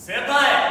先輩